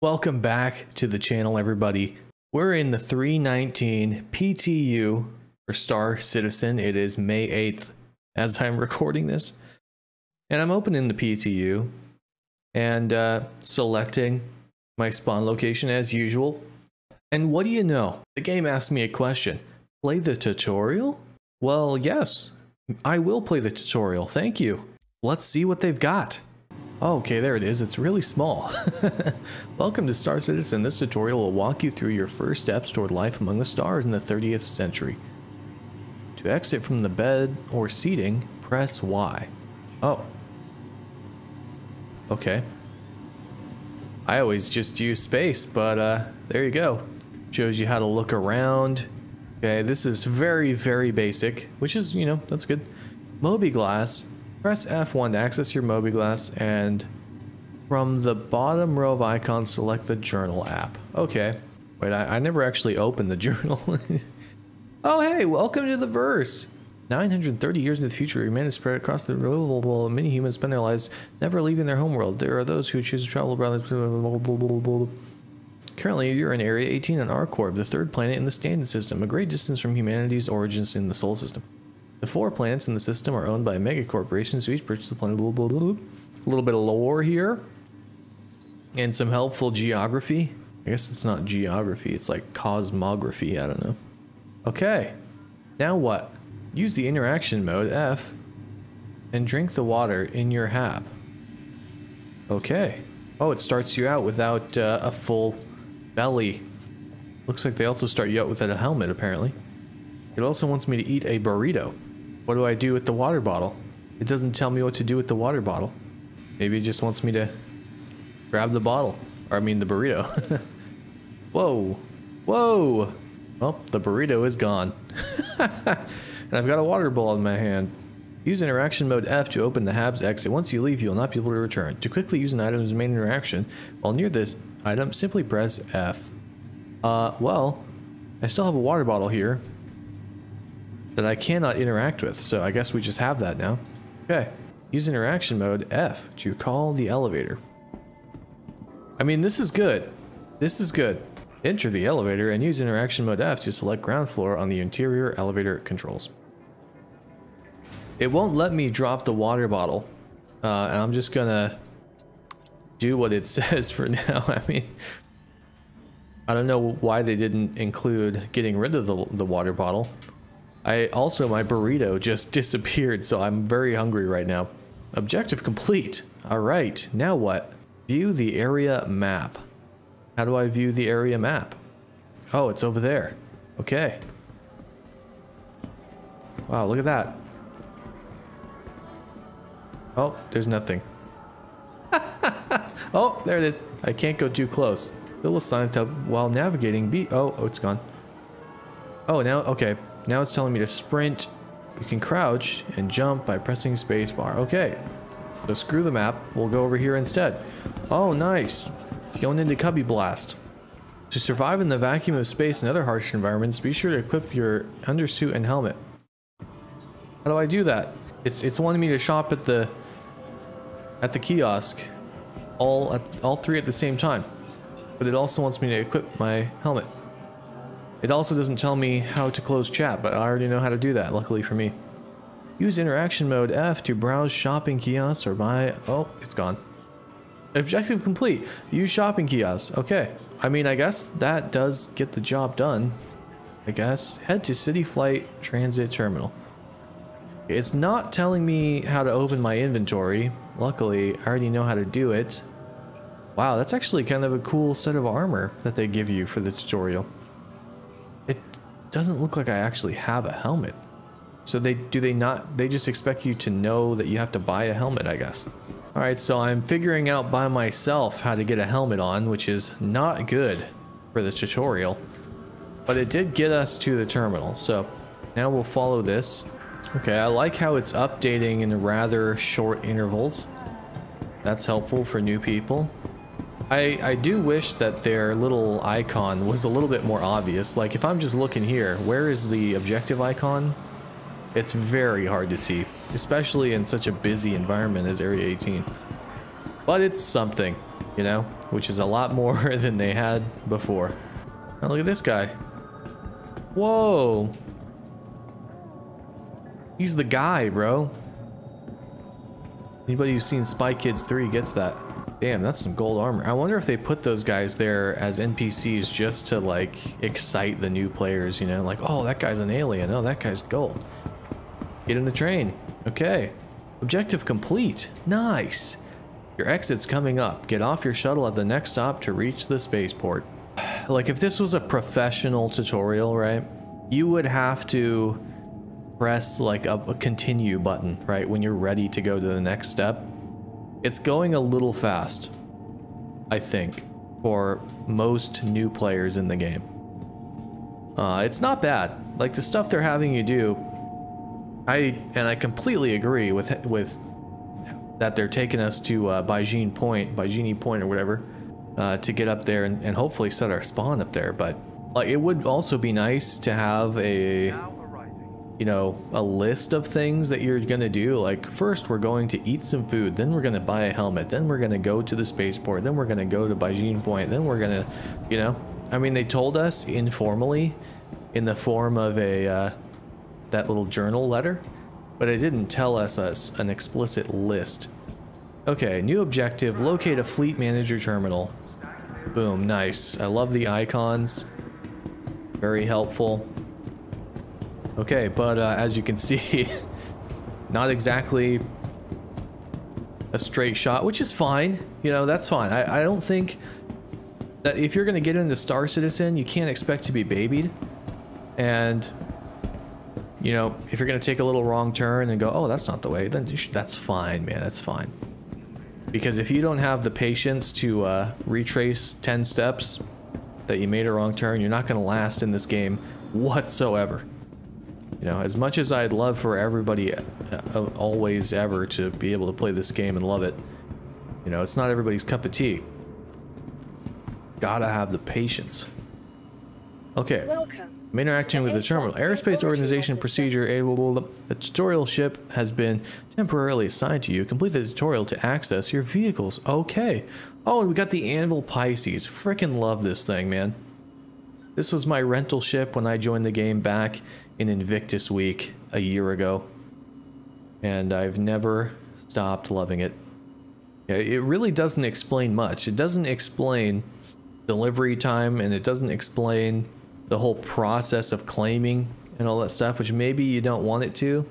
Welcome back to the channel, everybody. We're in the 319 PTU for Star Citizen. It is May 8th as I'm recording this. And I'm opening the PTU and uh, selecting my spawn location as usual. And what do you know? The game asked me a question. Play the tutorial? Well, yes. I will play the tutorial. Thank you. Let's see what they've got. Okay, there it is. It's really small. Welcome to Star Citizen. This tutorial will walk you through your first steps toward life among the stars in the 30th century. To exit from the bed or seating, press Y. Oh. Okay. I always just use space, but uh, there you go. Shows you how to look around. Okay, this is very, very basic, which is, you know, that's good. mobiGlas Press F1 to access your mobiGlas and from the bottom row of icons, select the journal app. Okay. Wait, I, I never actually opened the journal. oh, hey, welcome to the verse. 930 years into the future, humanity spread across the while many humans spend their lives never leaving their homeworld. There are those who choose to travel around. Currently, you're in Area 18 on ArcCorp, the third planet in the Stanton System, a great distance from humanity's origins in the Sol System. The four planets in the system are owned by mega corporations who each purchase the planet. A little bit of lore here. And some helpful geography. I guess it's not geography, it's like cosmography, I don't know. Okay, now what? Use the interaction mode, F, and drink the water in your hab. Okay. Oh, it starts you out without uh, a full belly. Looks like they also start you out without a helmet, apparently. It also wants me to eat a burrito. What do I do with the water bottle? It doesn't tell me what to do with the water bottle. Maybe it just wants me to grab the bottle. Or I mean the burrito. Whoa. Whoa. Well, the burrito is gone. and I've got a water bottle in my hand. Use interaction mode F to open the Hab's exit. Once you leave, you'll not be able to return. To quickly use an item's main interaction, while near this item, simply press F. Uh, well, I still have a water bottle here, that I cannot interact with. So I guess we just have that now. Okay. Use interaction mode F to call the elevator. I mean, this is good. This is good. Enter the elevator and use interaction mode F to select ground floor on the interior elevator controls. It won't let me drop the water bottle. Uh, and I'm just gonna do what it says for now. I mean, I don't know why they didn't include getting rid of the, the water bottle. I also, my burrito just disappeared, so I'm very hungry right now. Objective complete. All right, now what? View the area map. How do I view the area map? Oh, it's over there. Okay. Wow, look at that. Oh, there's nothing. oh, there it is. I can't go too close. Little signs tell while navigating be oh, oh it's gone. Oh now okay. Now it's telling me to sprint. You can crouch and jump by pressing spacebar. Okay. So screw the map. We'll go over here instead. Oh, nice. Going into Cubby Blast. To survive in the vacuum of space and other harsh environments, be sure to equip your undersuit and helmet. How do I do that? It's it's wanting me to shop at the at the kiosk all at all three at the same time. But it also wants me to equip my helmet. It also doesn't tell me how to close chat, but I already know how to do that, luckily for me. Use interaction mode F to browse shopping kiosks or buy... Oh, it's gone. Objective complete. Use shopping kiosks. Okay. I mean, I guess that does get the job done. I guess. Head to City Flight Transit Terminal. It's not telling me how to open my inventory. Luckily, I already know how to do it. Wow, that's actually kind of a cool set of armor that they give you for the tutorial. It doesn't look like I actually have a helmet. So they do they not they just expect you to know that you have to buy a helmet, I guess. All right, so I'm figuring out by myself how to get a helmet on, which is not good for the tutorial. But it did get us to the terminal. So now we'll follow this. Okay, I like how it's updating in rather short intervals. That's helpful for new people. I, I do wish that their little icon was a little bit more obvious. Like if I'm just looking here, where is the objective icon? It's very hard to see, especially in such a busy environment as Area 18. But it's something. you know, which is a lot more than they had before. Now look at this guy. Whoa. He's the guy, bro. Anybody who's seen Spy Kids 3 gets that. Damn, that's some gold armor. I wonder if they put those guys there as NPCs just to like excite the new players, you know? Like, oh, that guy's an alien. Oh, that guy's gold. Get in the train. Okay. Objective complete. Nice. Your exit's coming up. Get off your shuttle at the next stop to reach the spaceport. Like, if this was a professional tutorial, right? You would have to press like a, a continue button, right? When you're ready to go to the next step it's going a little fast, I think, for most new players in the game. Uh, it's not bad. Like the stuff they're having you do, I and I completely agree with with that they're taking us to uh, Baijin Point, Baijini Point or whatever, uh, to get up there and, and hopefully set our spawn up there. But like it would also be nice to have a you know, a list of things that you're gonna do. Like, first we're going to eat some food, then we're gonna buy a helmet, then we're gonna go to the spaceport, then we're gonna go to Baijin Point, then we're gonna, you know. I mean, they told us informally in the form of a, uh, that little journal letter, but it didn't tell us, us an explicit list. Okay, new objective, locate a fleet manager terminal. Boom, nice. I love the icons. Very helpful. Okay, but uh, as you can see, not exactly a straight shot, which is fine. You know, that's fine. I, I don't think that if you're going to get into Star Citizen, you can't expect to be babied. And, you know, if you're going to take a little wrong turn and go, oh, that's not the way, then that's fine, man. That's fine. Because if you don't have the patience to uh, retrace 10 steps that you made a wrong turn, you're not going to last in this game whatsoever. You know, as much as I'd love for everybody uh, always ever to be able to play this game and love it, you know, it's not everybody's cup of tea. Gotta have the patience. Okay. Welcome. I'm interacting with the terminal. Aerospace Organization Procedure A tutorial ship has been temporarily assigned to you. Complete the tutorial to access your vehicles. Okay. Oh, and we got the Anvil Pisces. Freaking love this thing, man. This was my rental ship when I joined the game back in Invictus Week a year ago. And I've never stopped loving it. It really doesn't explain much. It doesn't explain delivery time and it doesn't explain the whole process of claiming and all that stuff, which maybe you don't want it to.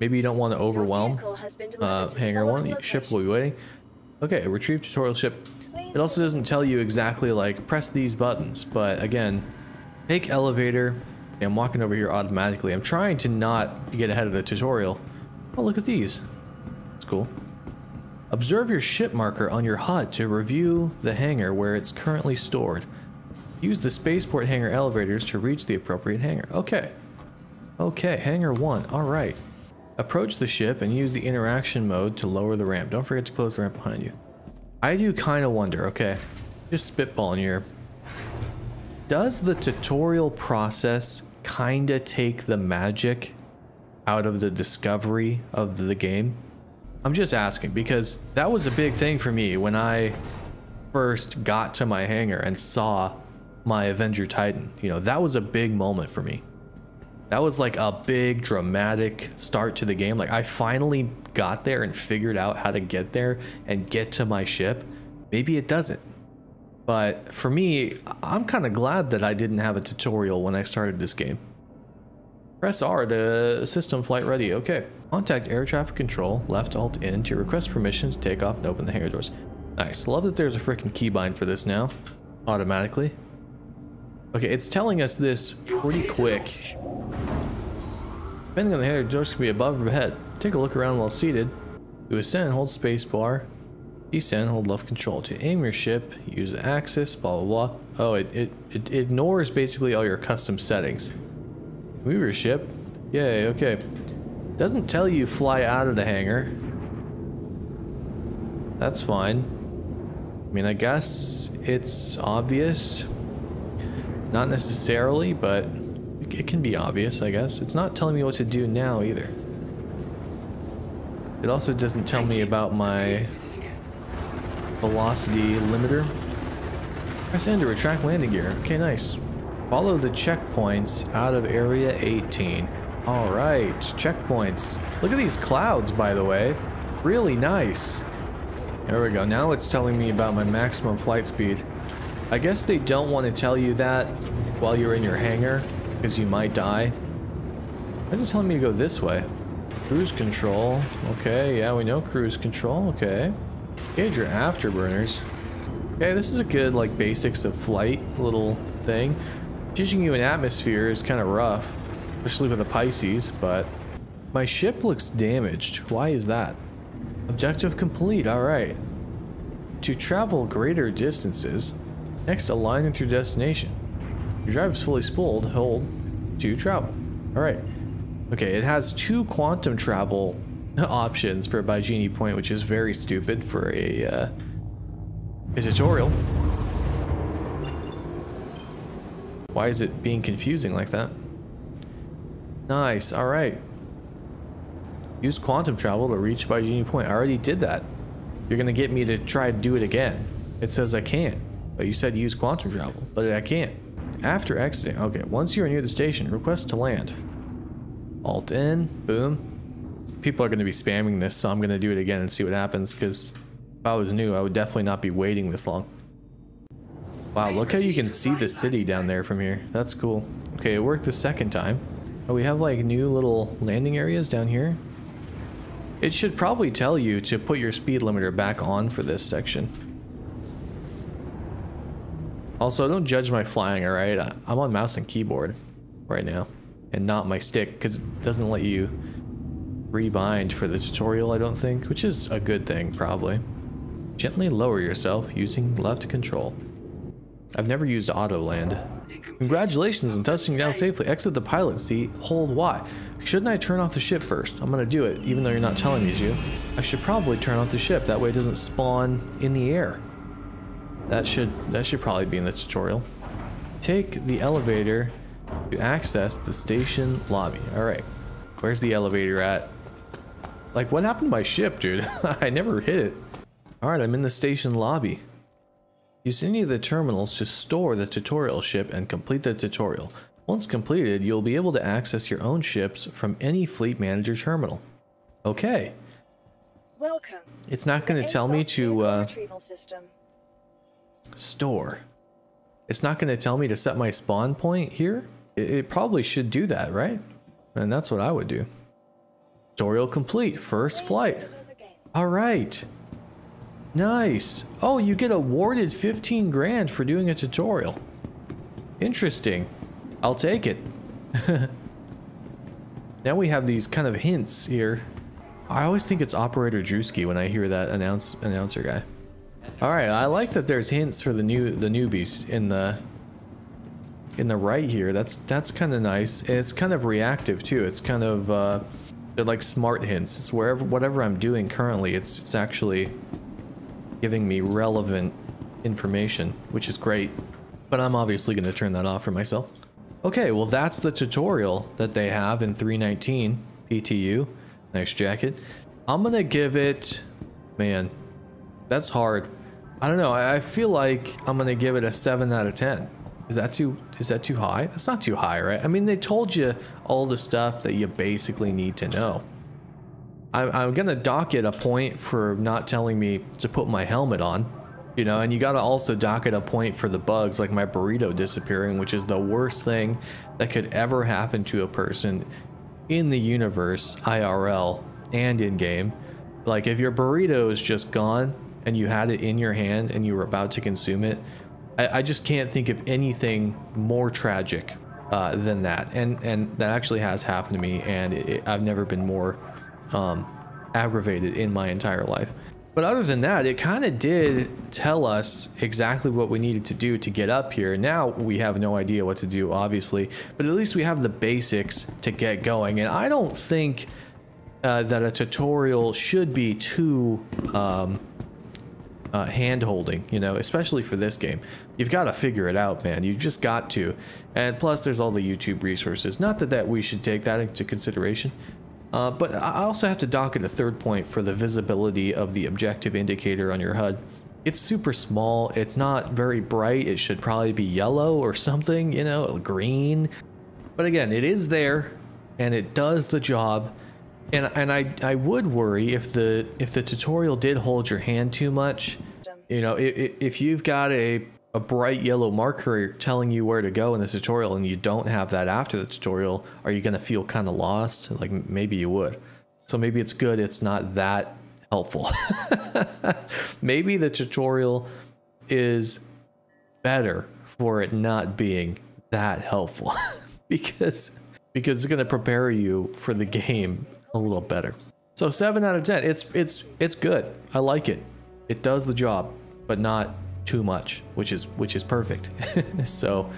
Maybe you don't want to overwhelm. Uh, hangar one, ship will be waiting. Okay, retrieve tutorial ship. It also doesn't tell you exactly like press these buttons, but again, take elevator, I'm walking over here automatically. I'm trying to not get ahead of the tutorial. Oh, look at these. That's cool. Observe your ship marker on your HUD to review the hangar where it's currently stored. Use the spaceport hangar elevators to reach the appropriate hangar. Okay. Okay, hangar 1. Alright. Approach the ship and use the interaction mode to lower the ramp. Don't forget to close the ramp behind you. I do kind of wonder, okay. Just spitballing here. Does the tutorial process kinda take the magic out of the discovery of the game? I'm just asking because that was a big thing for me when I first got to my hangar and saw my Avenger Titan. You know, that was a big moment for me. That was like a big dramatic start to the game. Like I finally got there and figured out how to get there and get to my ship. Maybe it doesn't. But for me, I'm kind of glad that I didn't have a tutorial when I started this game. Press R to system flight ready. Okay. Contact air traffic control, left alt in to request permission to take off and open the hangar doors. Nice. Love that there's a freaking keybind for this now. Automatically. Okay, it's telling us this pretty quick. Depending on the hangar doors can be above or ahead. Take a look around while seated. To ascend, hold spacebar. Descend, hold left control. To aim your ship, use axis, blah, blah, blah. Oh, it, it, it ignores basically all your custom settings. Move your ship. Yay, okay. Doesn't tell you fly out of the hangar. That's fine. I mean, I guess it's obvious. Not necessarily, but it can be obvious, I guess. It's not telling me what to do now either. It also doesn't tell me about my velocity limiter. Press N to retract landing gear. Okay, nice. Follow the checkpoints out of area 18. All right, checkpoints. Look at these clouds, by the way. Really nice. There we go. Now it's telling me about my maximum flight speed. I guess they don't want to tell you that while you're in your hangar, because you might die. Why is it telling me to go this way? Cruise control. Okay, yeah, we know cruise control. Okay. Gauge your afterburners. Okay, this is a good, like, basics of flight little thing. Teaching you an atmosphere is kind of rough, especially with the Pisces, but my ship looks damaged. Why is that? Objective complete, alright. To travel greater distances, next align with your destination. Your drive is fully spooled, hold to travel. Alright. Okay, it has two quantum travel options for Baijini Point, which is very stupid for a, uh, a tutorial. Why is it being confusing like that? Nice, alright. Use quantum travel to reach Baijini Point. I already did that. You're gonna get me to try to do it again. It says I can't. But you said use quantum travel, but I can't. After exiting, okay, once you are near the station, request to land. Alt in, boom. People are gonna be spamming this, so I'm gonna do it again and see what happens, because if I was new, I would definitely not be waiting this long. Wow, look how you can see the city down there from here. That's cool. Okay, it worked the second time. Oh, we have like new little landing areas down here. It should probably tell you to put your speed limiter back on for this section. Also, don't judge my flying, alright? I'm on mouse and keyboard right now. And not my stick, because it doesn't let you rebind for the tutorial, I don't think. Which is a good thing, probably. Gently lower yourself using left control. I've never used auto land. Congratulations on touching down safely. Exit the pilot seat. Hold Y. Shouldn't I turn off the ship first? I'm gonna do it, even though you're not telling me to. I should probably turn off the ship. That way it doesn't spawn in the air. That should that should probably be in the tutorial. Take the elevator to access the station lobby. All right. Where's the elevator at? Like, what happened to my ship, dude? I never hit it. All right, I'm in the station lobby. Use any of the terminals to store the tutorial ship and complete the tutorial. Once completed, you'll be able to access your own ships from any Fleet Manager terminal. Okay. Welcome. It's not going to tell me to uh, store. It's not going to tell me to set my spawn point here. It, it probably should do that, right? And that's what I would do. Tutorial complete. First flight. All right. Nice. Oh, you get awarded 15 grand for doing a tutorial. Interesting. I'll take it. now we have these kind of hints here. I always think it's Operator Drewski when I hear that announce announcer guy. All right, I like that there's hints for the new the newbies in the in the right here. That's that's kind of nice. It's kind of reactive too. It's kind of uh, they're like smart hints. It's wherever whatever I'm doing currently. It's it's actually giving me relevant information, which is great. But I'm obviously going to turn that off for myself. Okay, well that's the tutorial that they have in 319 PTU. Nice jacket. I'm going to give it... Man, that's hard. I don't know. I feel like I'm going to give it a 7 out of 10. Is that too is that too high? That's not too high, right? I mean, they told you all the stuff that you basically need to know. I'm, I'm gonna dock it a point for not telling me to put my helmet on, you know, and you gotta also dock it a point for the bugs like my burrito disappearing, which is the worst thing that could ever happen to a person in the universe, IRL, and in game. Like if your burrito is just gone and you had it in your hand and you were about to consume it, I, I just can't think of anything more tragic uh, than that. And and that actually has happened to me, and it, it, I've never been more um, aggravated in my entire life. But other than that, it kind of did tell us exactly what we needed to do to get up here. Now we have no idea what to do, obviously, but at least we have the basics to get going. And I don't think uh, that a tutorial should be too um, uh, hand holding, you know, especially for this game. You've got to figure it out, man. You just got to. And plus, there's all the YouTube resources. Not that, that we should take that into consideration, uh, but I also have to dock at a third point for the visibility of the objective indicator on your HUD. it's super small. It's not very bright. It should probably be yellow or something, you know, green. But again, it is there and it does the job. And and I I would worry if the if the tutorial did hold your hand too much. You know, if, if you've got a a bright yellow marker telling you where to go in the tutorial and you don't have that after the tutorial, are you going to feel kind of lost? Like maybe you would. So maybe it's good it's not that helpful. maybe the tutorial is better for it not being that helpful because because it's going to prepare you for the game a little better. So 7 out of 10. It's it's it's good. I like it. It does the job, but not too much, which is which is perfect. so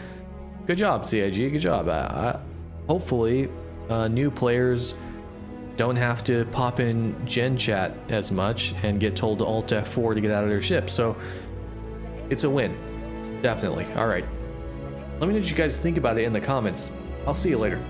good job CIG, good job. Uh, hopefully uh, new players don't have to pop in gen chat as much and get told to alt F4 to get out of their ship. So it's a win. Definitely. All right. Let me know what you guys think about it in the comments. I'll see you later.